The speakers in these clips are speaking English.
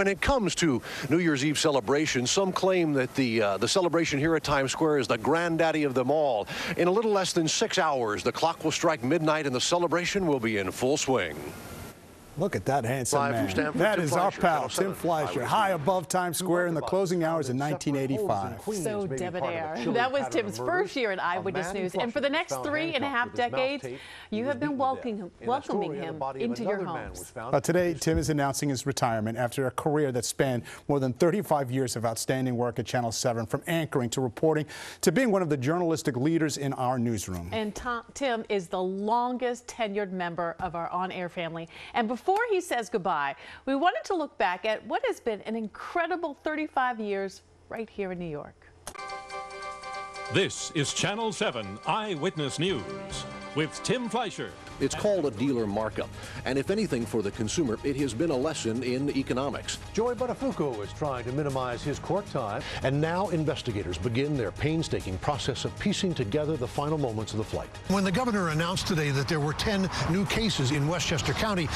when it comes to New Year's Eve celebrations, some claim that the uh, the celebration here at Times Square is the granddaddy of them all. In a little less than six hours, the clock will strike midnight and the celebration will be in full swing. Look at that handsome Live from man. Stanford, That Tim is our pal, Tim 7, Fleischer, high above Times Square in the closing hours in 1985. So debonair. That was Tim's first year at Eyewitness News. And for the next three and a half decades, you have been welcoming, welcoming him into your homes. Uh, today, Tim is announcing his retirement after a career that spanned more than 35 years of outstanding work at Channel 7, from anchoring to reporting to being one of the journalistic leaders in our newsroom. And Tom, Tim is the longest tenured member of our on-air family. And before he says goodbye, we wanted to look back at what has been an incredible 35 years right here in New York. This is Channel 7 Eyewitness News with Tim Fleischer. It's called a dealer markup, and if anything for the consumer, it has been a lesson in economics. Joey Buttafuoco is trying to minimize his court time, and now investigators begin their painstaking process of piecing together the final moments of the flight. When the governor announced today that there were 10 new cases in Westchester County,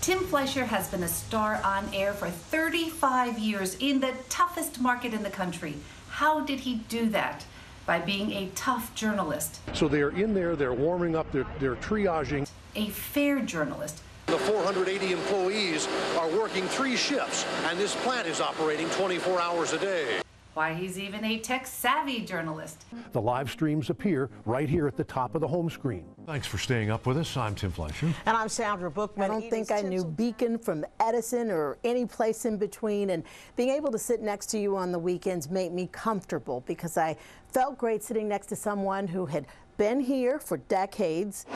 Tim Fleischer has been a star on air for 35 years in the toughest market in the country. How did he do that? By being a tough journalist, So they're in there, they're warming up, they're, they're triaging. a fair journalist, The 480 employees are working three shifts, and this plant is operating 24 hours a day. Why he's even a tech savvy journalist. The live streams appear right here at the top of the home screen. Thanks for staying up with us. I'm Tim Fleischer. And I'm Sandra Bookman. I don't think I knew Beacon from Edison or any place in between. And being able to sit next to you on the weekends made me comfortable because I felt great sitting next to someone who had been here for decades.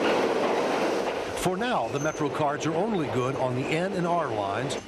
For now, the Metro cards are only good on the N and R lines.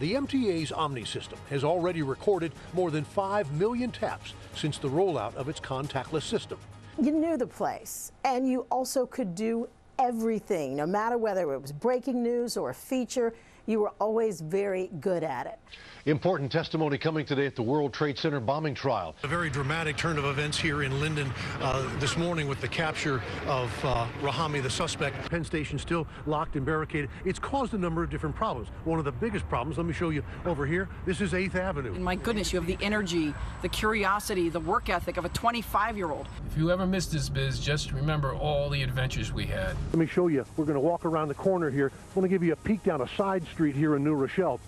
The MTA's OMNY system has already recorded more than 5 million taps since the rollout of its contactless system. You knew the place, and you also could do everything, no matter whether it was breaking news or a feature. You were always very good at it. Important testimony coming today at the World Trade Center bombing trial. a very dramatic turn of events here in Linden uh, this morning with the capture of uh, Rahami, the suspect. Penn Station still locked and barricaded. It's caused a number of different problems. One of the biggest problems, let me show you over here. This is 8th Avenue. My goodness, you have the energy, the curiosity, the work ethic of a 25 year old. If you ever miss this biz, just remember all the adventures we had. Let me show you. We're going to walk around the corner here. I want to give you a peek down a side street here in New Rochelle,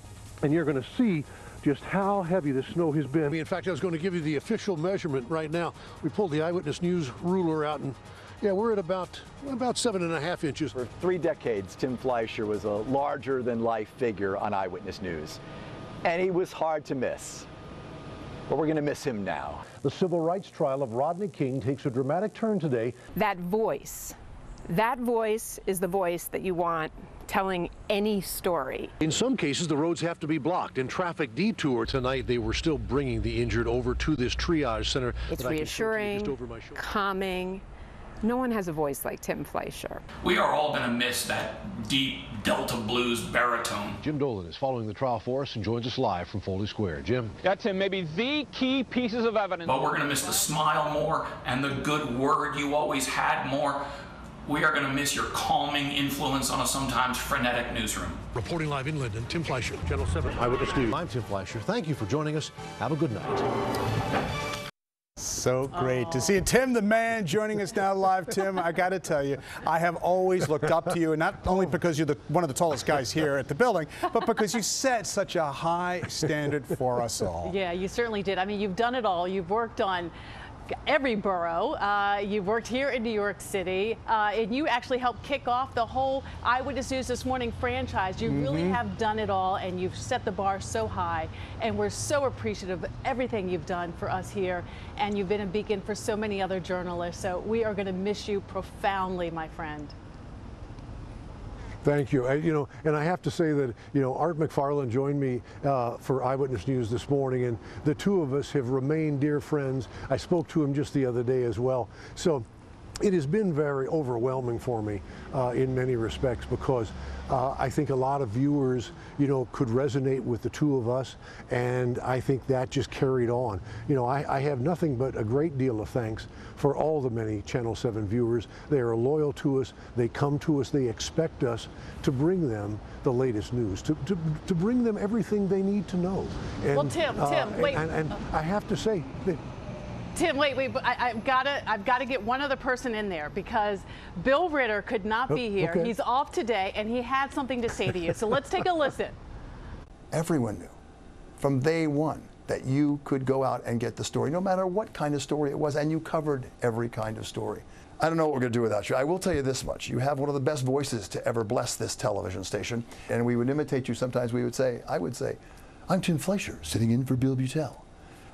and you're going to see just how heavy the snow has been. In fact, I was going to give you the official measurement right now. We pulled the Eyewitness News ruler out, and yeah, we're at about about seven and a half inches. For three decades, Tim Fleischer was a larger than life figure on Eyewitness News, and he was hard to miss. But we're going to miss him now. The civil rights trial of Rodney King takes a dramatic turn today. That voice, that voice is the voice that you want telling any story. In some cases, the roads have to be blocked. In traffic detour tonight, they were still bringing the injured over to this triage center. It's that I can show just reassuring, over my calming. No one has a voice like Tim Fleischer. We are all going to miss that deep Delta blues baritone. Jim Dolan is following the trial for us and joins us live from Foley Square. Jim. Yeah, Tim, maybe the key pieces of evidence. But we're going to miss the smile more and the good word you always had more. We are going to miss your calming influence on a sometimes frenetic newsroom. Reporting live in London, Tim Fleischer, Channel 7 Eyewitness News. I'm Tim Fleischer. Thank you for joining us. Have a good night. So great to see you. Tim, the man, joining us now live. Tim, I got to tell you, I have always looked up to you, and not only because you're the, one of the tallest guys here at the building, but because you set such a high standard for us all. Yeah, you certainly did. I mean, you've done it all. You've worked on every borough. Uh, you've worked here in New York City, uh, and you actually helped kick off the whole Eyewitness News This Morning franchise. You really Mhm. have done it all, and you've set the bar so high. And we're so appreciative of everything you've done for us here. And you've been a beacon for so many other journalists. So we are going to miss you profoundly, my friend. Thank you. I, you know, and I have to say that you know Art McFarland joined me uh, for Eyewitness News this morning, and the two of us have remained dear friends. I spoke to him just the other day as well. So. It has been very overwhelming for me uh, in many respects because uh, I think a lot of viewers, you know, could resonate with the two of us, and I think that just carried on. You know, I, I have nothing but a great deal of thanks for all the many Channel 7 viewers. They are loyal to us, they come to us, they expect us to bring them the latest news, to, to, to bring them everything they need to know. And, Well, Tim, uh, Tim, wait. And, and I have to say, that Tim, wait, wait, but I, I've got to, I've got to get one other person in there because Bill Ritter could not be Oh, here. okay. He's off today, and he had something to say to you. So let's take a listen. Everyone knew from day one that you could go out and get the story, no matter what kind of story it was, and you covered every kind of story. I don't know what we're going to do without you. I will tell you this much. You have one of the best voices to ever bless this television station, and we would imitate you. Sometimes we would say, I would say, I'm Tim Fleischer, sitting in for Bill Beutel.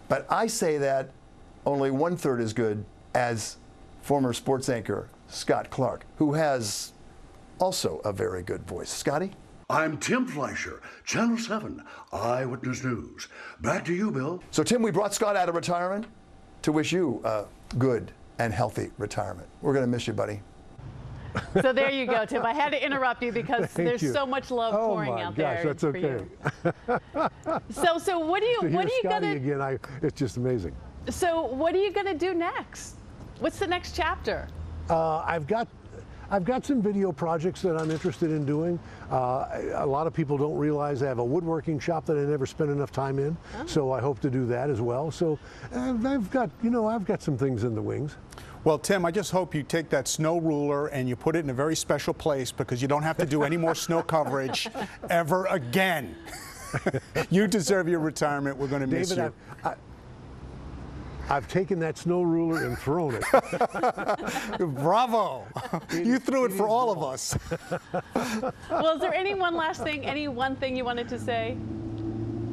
But I say that only one third as good as former sports anchor Scott Clark, who has also a very good voice. Scotty? I'm Tim Fleischer, Channel 7, Eyewitness News. Back to you, Bill. So, Tim, we brought Scott out of retirement to wish you a good and healthy retirement. We're going to miss you, buddy. So there you go, Tim. I had to interrupt you because Thank there's you. so much love oh pouring my out gosh, there that's for okay. you. So, so what do you, to what are you Scotty gonna, again, I, it's just amazing. So what are you gonna do next? What's the next chapter? Uh, I've got I've got some video projects that I'm interested in doing. Uh, a lot of people don't realize I have a woodworking shop that I never spent enough time in, so I hope to do that as well. So uh, I've got you know I've got some things in the wings. Well, Tim, I just hope you take that snow ruler and you put it in a very special place because you don't have to do any more snow coverage ever again. you deserve your retirement. We're going to miss David, you. I, I, I've taken that snow ruler and thrown it. Bravo! you threw it for all of us. Well, is there any one last thing, any one thing you wanted to say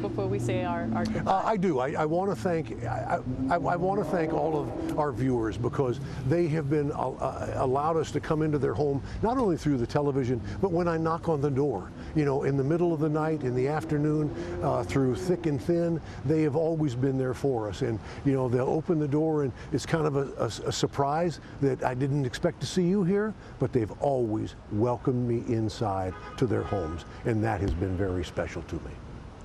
before we say our, our goodbye? Uh, I do. I, I want to thank. I, I, I want to thank all of our viewers because they have been uh, uh, allowed us to come into their home not only through the television, but when I knock on the door. You know, in the middle of the night, in the afternoon, uh, through thick and thin, they have always been there for us. And you know, they'll open the door, and it's kind of a, a, a surprise that I didn't expect to see you here, but they've always welcomed me inside to their homes, and that has been very special to me.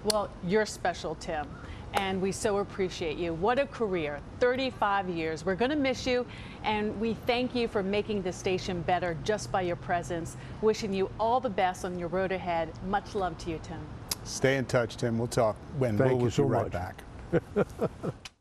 Well, you're special, Tim, and we so appreciate you. What a career 35 years. We're going to miss you, and we thank you for making the station better just by your presence. Wishing you all the best on your road ahead. Much love to you, Tim. Stay in touch, Tim. We'll talk when Thank we'll you be so right much. back.